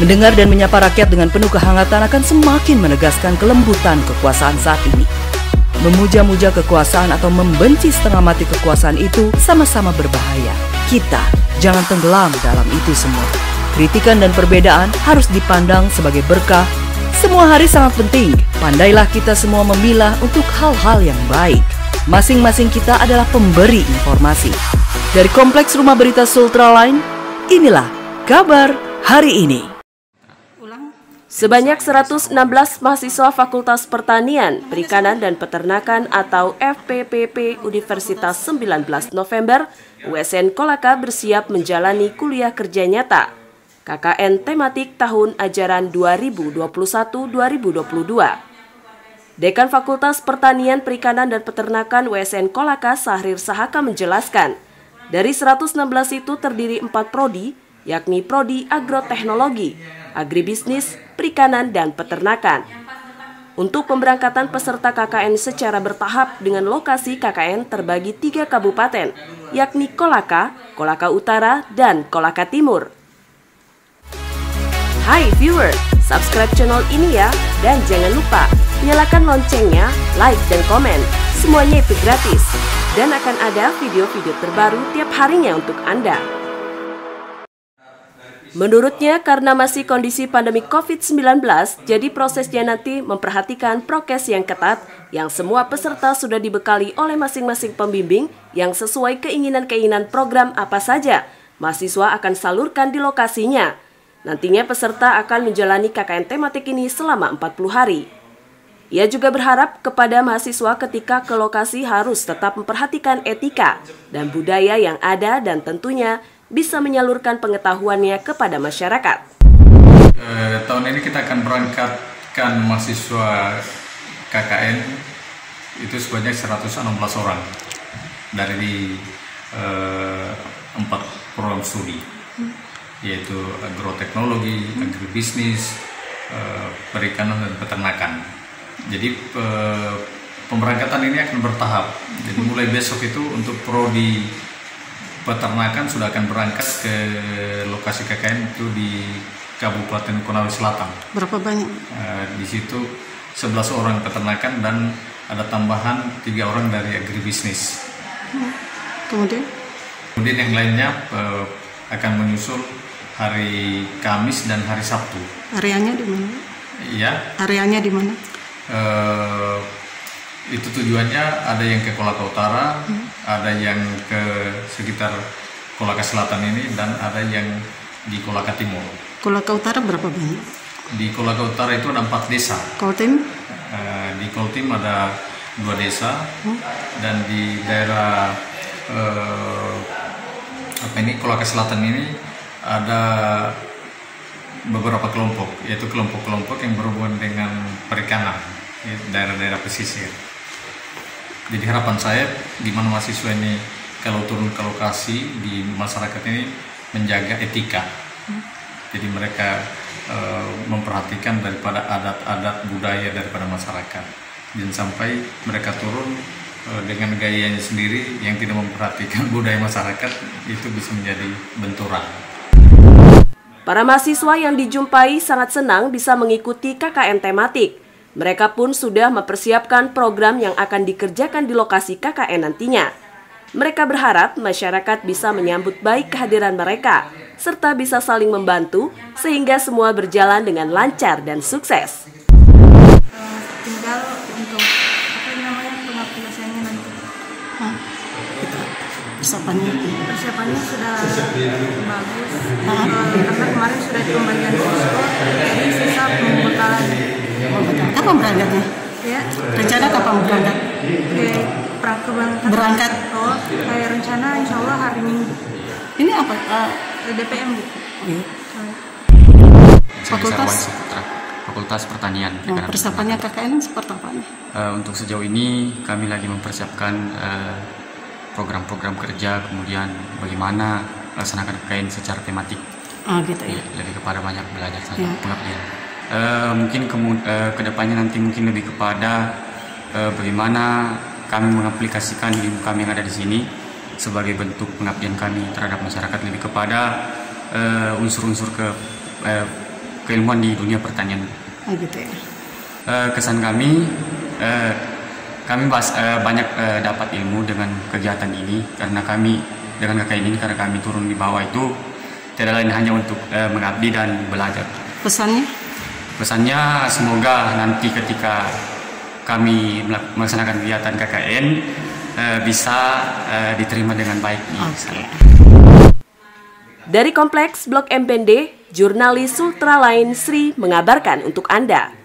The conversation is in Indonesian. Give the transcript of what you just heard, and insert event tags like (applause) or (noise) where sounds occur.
Mendengar dan menyapa rakyat dengan penuh kehangatan akan semakin menegaskan kelembutan kekuasaan saat ini. Memuja-muja kekuasaan atau membenci setengah mati kekuasaan itu sama-sama berbahaya. Kita jangan tenggelam dalam itu semua. Kritikan dan perbedaan harus dipandang sebagai berkah. Semua hari sangat penting. Pandailah kita semua memilah untuk hal-hal yang baik. Masing-masing kita adalah pemberi informasi. Dari Kompleks Rumah Berita Sultra Line, inilah kabar hari ini. Sebanyak 116 mahasiswa Fakultas Pertanian, Perikanan dan Peternakan atau FPPP Universitas 19 November USN Kolaka bersiap menjalani kuliah kerja nyata KKN tematik tahun ajaran 2021-2022. Dekan Fakultas Pertanian, Perikanan dan Peternakan USN Kolaka Sahrir Sahaka menjelaskan, dari 116 itu terdiri 4 prodi, yakni prodi agroteknologi, agribisnis, perikanan, dan peternakan. Untuk pemberangkatan peserta KKN secara bertahap dengan lokasi KKN terbagi tiga kabupaten, yakni Kolaka, Kolaka Utara, dan Kolaka Timur. Hai viewer, subscribe channel ini ya, dan jangan lupa nyalakan loncengnya, like dan komen. Semuanya itu gratis, dan akan ada video-video terbaru tiap harinya untuk Anda. Menurutnya, karena masih kondisi pandemi COVID-19, jadi prosesnya nanti memperhatikan prokes yang ketat yang semua peserta sudah dibekali oleh masing-masing pembimbing yang sesuai keinginan-keinginan program apa saja mahasiswa akan salurkan di lokasinya. Nantinya peserta akan menjalani KKN tematik ini selama 40 hari. Ia juga berharap kepada mahasiswa ketika ke lokasi harus tetap memperhatikan etika dan budaya yang ada dan tentunya bisa menyalurkan pengetahuannya kepada masyarakat. Eh, tahun ini kita akan berangkatkan mahasiswa KKN itu sebanyak 116 orang dari eh, empat program studi yaitu agroteknologi, agribisnis, eh, perikanan dan peternakan. Jadi eh, pemberangkatan ini akan bertahap. Jadi mulai besok itu untuk prodi peternakan sudah akan berangkat ke lokasi KKN itu di Kabupaten Konawe Selatan. Berapa banyak? Uh, di situ 11 orang peternakan dan ada tambahan tiga orang dari agribisnis. Hmm. Kemudian? Kemudian yang lainnya uh, akan menyusul hari Kamis dan hari Sabtu. Areanya di mana? Iya. Areanya di mana? Uh, itu tujuannya ada yang ke Kolaka Utara, hmm. ada yang ke sekitar Kolaka Selatan ini dan ada yang di Kolaka Timur. Kolaka Utara berapa banyak? Di Kolaka Utara itu ada empat desa. Koltim? Uh, di Koltim ada dua desa hmm. dan di daerah uh, apa ini Kolaka Selatan ini ada beberapa kelompok yaitu kelompok-kelompok yang berhubungan dengan perikanan daerah-daerah pesisir. Jadi harapan saya di mana mahasiswa ini kalau turun ke lokasi di masyarakat ini menjaga etika. Jadi mereka e, memperhatikan daripada adat-adat budaya daripada masyarakat. Dan sampai mereka turun e, dengan gayanya sendiri yang tidak memperhatikan (laughs) budaya masyarakat itu bisa menjadi benturan. Para mahasiswa yang dijumpai sangat senang bisa mengikuti KKN tematik mereka pun sudah mempersiapkan program yang akan dikerjakan di lokasi KKN nantinya. Mereka berharap masyarakat bisa menyambut baik kehadiran mereka, serta bisa saling membantu sehingga semua berjalan dengan lancar dan sukses. tinggal untuk apa namanya pengaplikasiannya nanti. Hah? Persiapannya? Persiapannya sudah bagus. Uh, karena kemarin sudah di pembagian posko, jadi sisa pembekalan Kapan berangkatnya? Ya. Rencana kapan berangkat? Oke, berangkat. Berangkat. Oh, kayak rencana insya Allah hari Minggu. Ini apa? Uh, DPM bu. Iya. Fakultas. Fakultas Pertanian. Nah, persiapannya KKN seperti apa? Uh, untuk sejauh ini kami lagi mempersiapkan program-program uh, kerja, kemudian bagaimana melaksanakan KKN secara tematik. Oh gitu ya. Lebih kepada banyak belajar saja, ya. pengabdian. Uh, mungkin ke, uh, ke depannya nanti mungkin lebih kepada uh, bagaimana kami mengaplikasikan ilmu kami yang ada di sini sebagai bentuk pengabdian kami terhadap masyarakat lebih kepada unsur-unsur uh, ke uh, keilmuan di dunia pertanian. Oh gitu ya. Eh, kesan kami, eh, kami bas, eh, banyak eh, dapat ilmu dengan kegiatan ini karena kami dengan KKN ini karena kami turun di bawah itu tidak lain hanya untuk eh, mengabdi dan belajar. Pesannya? Pesannya semoga nanti ketika kami melak- melaksanakan kegiatan KKN eh, bisa eh, diterima dengan baik di sana. Dari Kompleks Blok MPND, jurnalis Ultralain Sri mengabarkan untuk Anda.